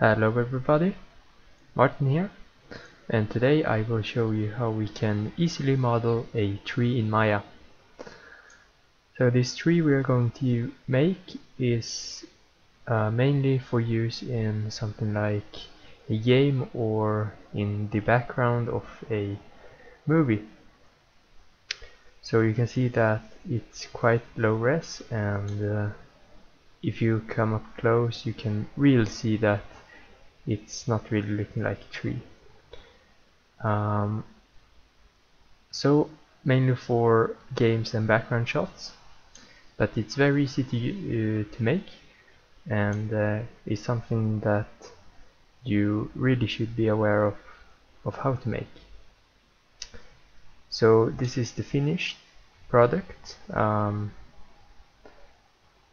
Hello everybody, Martin here and today I will show you how we can easily model a tree in Maya. So this tree we are going to make is uh, mainly for use in something like a game or in the background of a movie. So you can see that it's quite low res and uh, if you come up close you can really see that it's not really looking like a tree. Um, so mainly for games and background shots, but it's very easy to, uh, to make and uh, is something that you really should be aware of, of how to make. So this is the finished product. Um,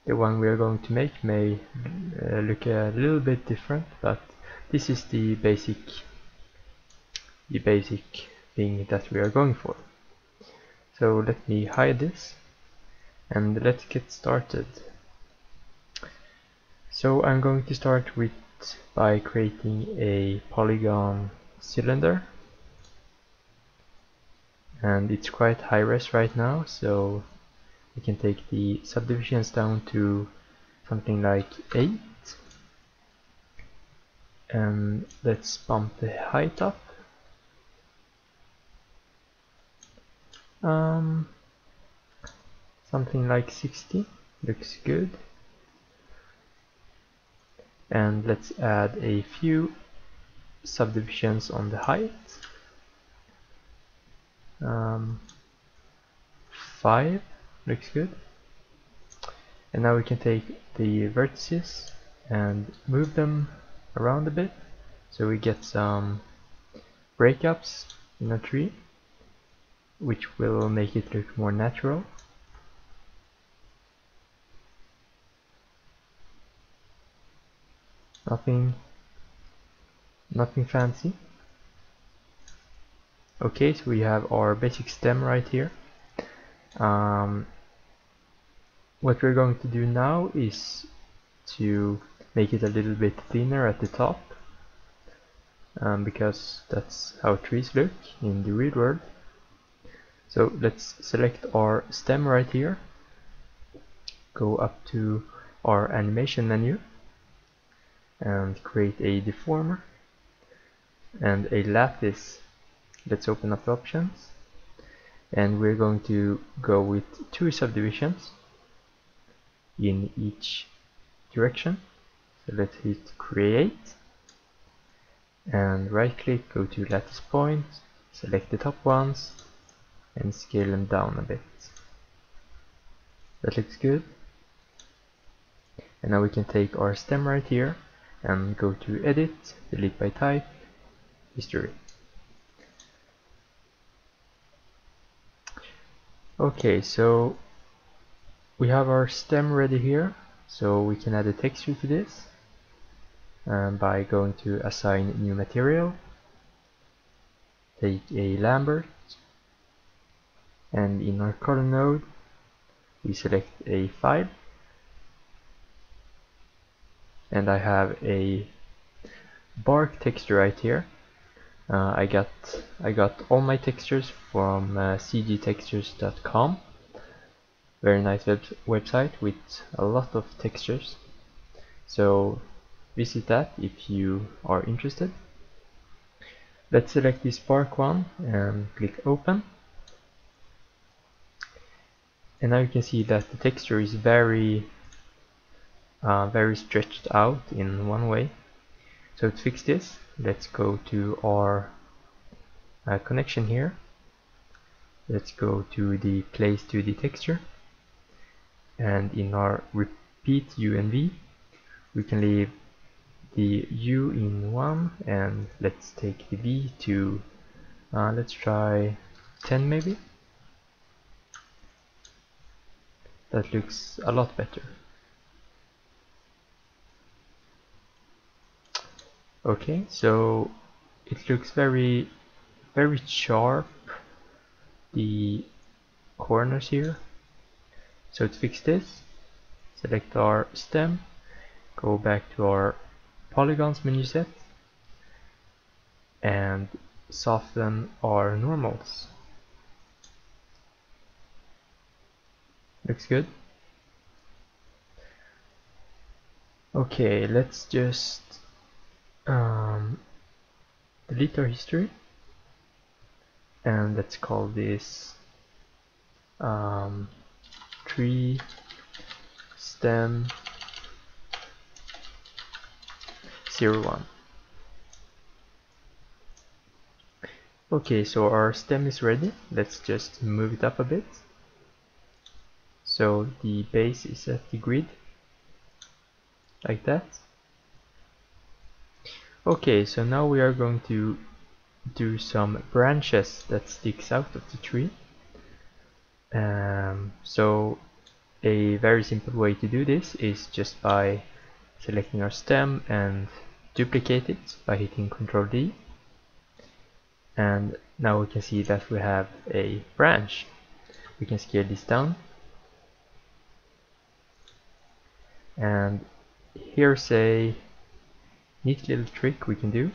the one we are going to make may uh, look a little bit different, but this is the basic the basic thing that we are going for. So let me hide this and let's get started. So I'm going to start with by creating a polygon cylinder. And it's quite high res right now so we can take the subdivisions down to something like 8 and let's bump the height up. Um, something like 60 looks good. And let's add a few subdivisions on the height. Um, 5 looks good. And now we can take the vertices and move them around a bit. So we get some breakups in a tree which will make it look more natural. Nothing nothing fancy. Okay so we have our basic stem right here. Um, what we're going to do now is to make it a little bit thinner at the top um, because that's how trees look in the real world. So let's select our stem right here go up to our animation menu and create a deformer and a lattice. Let's open up the options and we're going to go with two subdivisions in each direction let's hit create. And right click go to lattice point select the top ones and scale them down a bit. That looks good. And now we can take our stem right here and go to edit delete by type history. Okay so we have our stem ready here. So we can add a texture to this um, by going to assign new material. Take a Lambert and in our color node we select a file. And I have a bark texture right here. Uh, I got I got all my textures from uh, cgtextures.com very nice web website with a lot of textures. So visit that if you are interested. Let's select this bark one and click open. And now you can see that the texture is very uh, very stretched out in one way. So to fix this let's go to our uh, connection here. Let's go to the place to the texture. And in our repeat UNV we can leave the U in 1 and let's take the V to uh, let's try 10 maybe. That looks a lot better. Okay so it looks very very sharp the corners here. So to fix this select our stem go back to our polygons menu set and soften our normals. Looks good. Okay, let's just um, delete our history and let's call this um, tree stem 01 okay so our stem is ready. Let's just move it up a bit. So the base is at the grid like that. Okay so now we are going to do some branches that sticks out of the tree. Um, so a very simple way to do this is just by selecting our stem and duplicate it by hitting Ctrl D. And now we can see that we have a branch. We can scale this down. And here's a neat little trick we can do.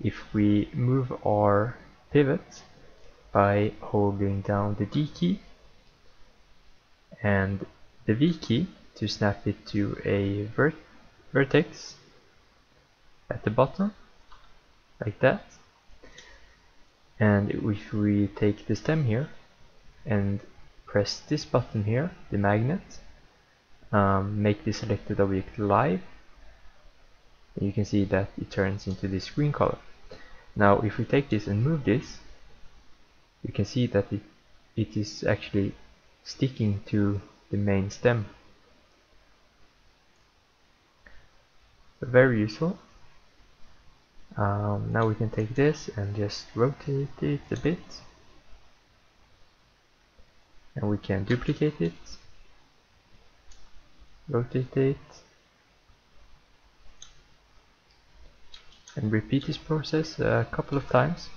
If we move our pivot by holding down the D key and the V key to snap it to a vert vertex at the bottom like that. And if we take the stem here and press this button here the magnet um, make the selected object live you can see that it turns into this green color. Now if we take this and move this you can see that it, it is actually sticking to the main stem very useful. Um, now we can take this and just rotate it a bit. And we can duplicate it. Rotate it. And repeat this process a couple of times.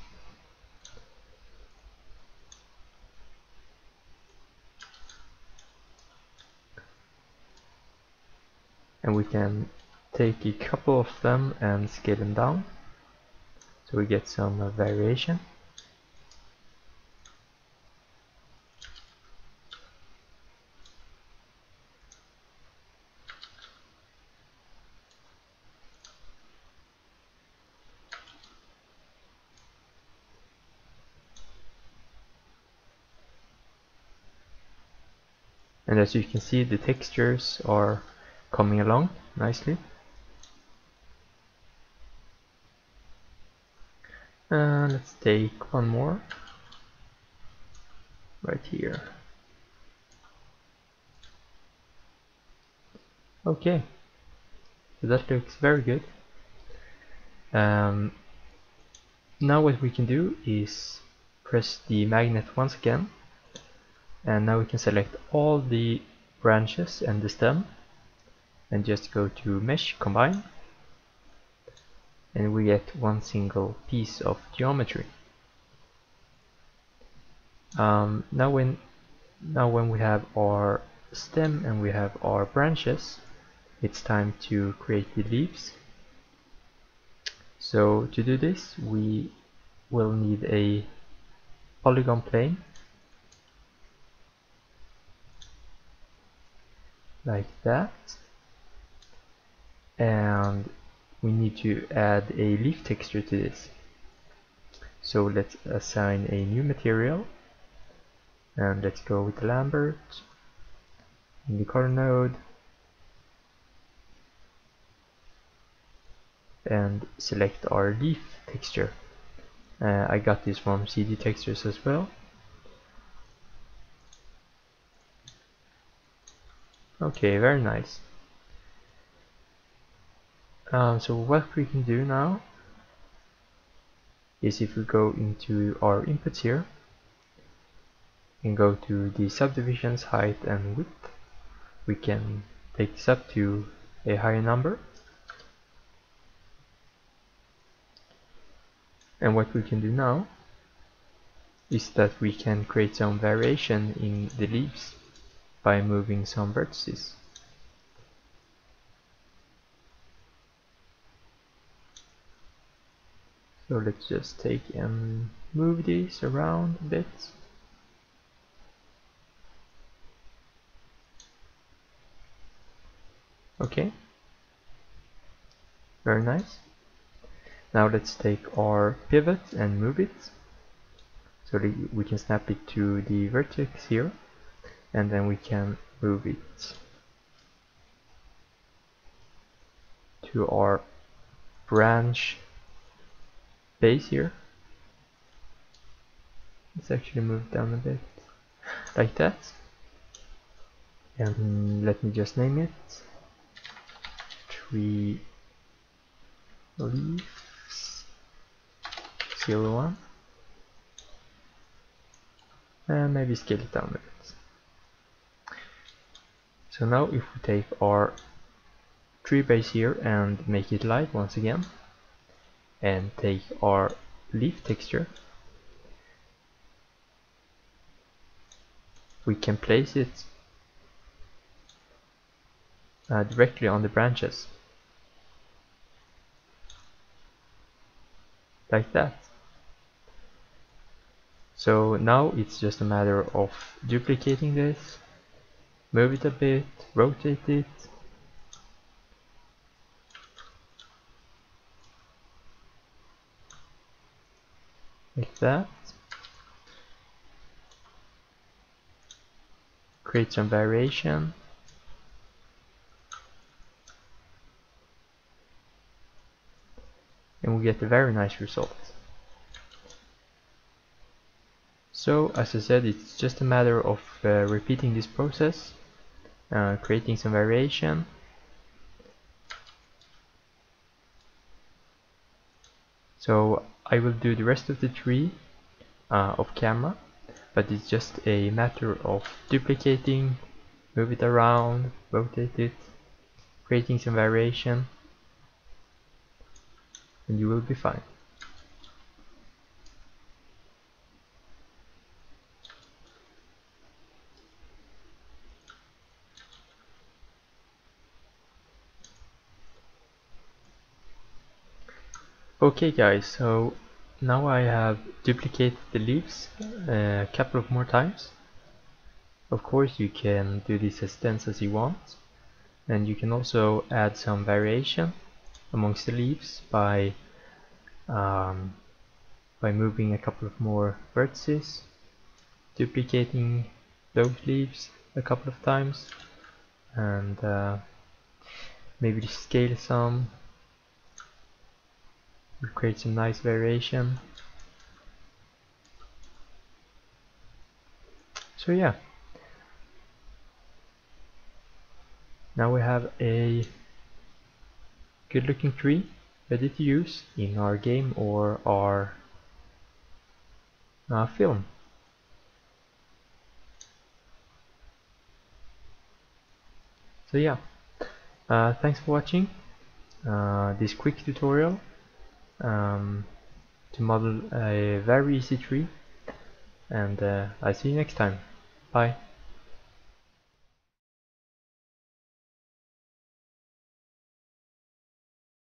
And we can take a couple of them and scale them down. So we get some uh, variation. And as you can see the textures are coming along nicely Uh, let's take one more. Right here. Okay, so that looks very good. Um, now what we can do is press the magnet once again. And now we can select all the branches and the stem. And just go to mesh combine and we get one single piece of geometry. Um, now when now when we have our stem and we have our branches it's time to create the leaves so to do this we will need a polygon plane like that and we need to add a leaf texture to this. So let's assign a new material and let's go with Lambert in the color node and select our leaf texture. Uh, I got this from CG textures as well. Okay very nice um, so what we can do now is if we go into our inputs here and go to the subdivisions height and width we can take this up to a higher number. And what we can do now is that we can create some variation in the leaves by moving some vertices so let's just take and move these around a bit. Okay. Very nice. Now let's take our pivot and move it. So that we can snap it to the vertex here and then we can move it to our branch base here. Let's actually move down a bit. Like that. And let me just name it. Tree leaves. Zero one. And maybe scale it down a bit. So now if we take our tree base here and make it live once again and take our leaf texture. We can place it uh, directly on the branches. Like that. So now it's just a matter of duplicating this move it a bit rotate it like that. Create some variation. And we get a very nice result. So as I said it's just a matter of uh, repeating this process uh, creating some variation. So I will do the rest of the tree uh, off camera but it's just a matter of duplicating move it around rotate it creating some variation and you will be fine Okay guys, so now I have duplicated the leaves a couple of more times. Of course you can do this as dense as you want and you can also add some variation amongst the leaves by um, by moving a couple of more vertices, duplicating those leaves a couple of times and uh, maybe scale some create some nice variation. So yeah. Now we have a good looking tree ready to use in our game or our uh, film. So yeah. Uh, thanks for watching uh, this quick tutorial um, to model a very easy tree and uh, I'll see you next time. Bye.